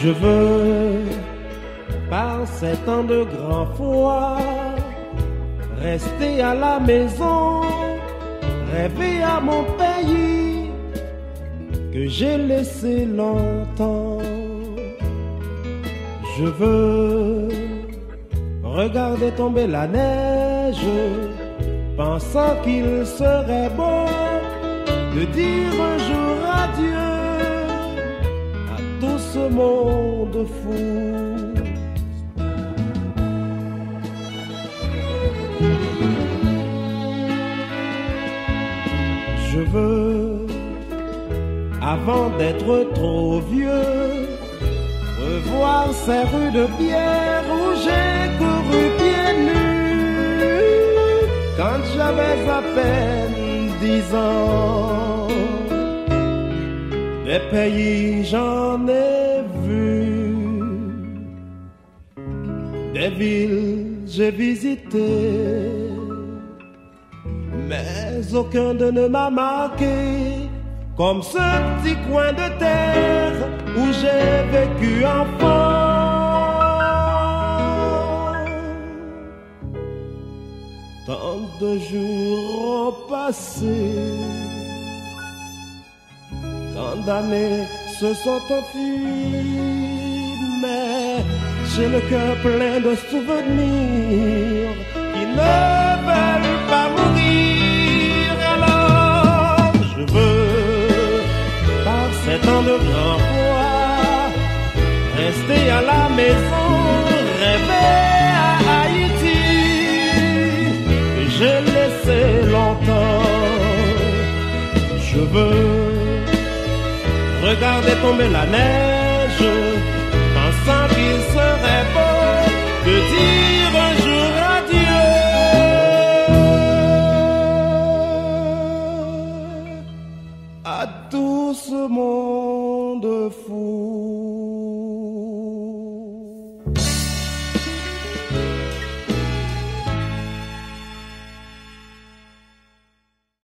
Je veux, par ces temps de grand froid, rester à la maison, rêver à mon pays que j'ai laissé longtemps. Je veux regarder tomber la neige, pensant qu'il serait beau de dire un jour à Je veux, avant d'être trop vieux, revoir ces rues de pierre où j'ai couru pieds nus quand j'avais à peine dix ans. Des pays j'en ai vu, des villes j'ai visité, mais aucun de ne m'a marqué. Comme ce petit coin de terre où j'ai vécu enfant. Tant de jours ont passé, tant d'années se sont enfuies, mais j'ai le cœur plein de souvenirs qui ne veulent pas mourir. Alors je veux, par ces temps de grand froid, rester à la maison, rêver à Haïti que j'ai laissé longtemps. Je veux regarder tomber la neige, pensant qu'il serait beau de dire un jour adieu à tout ce monde fou.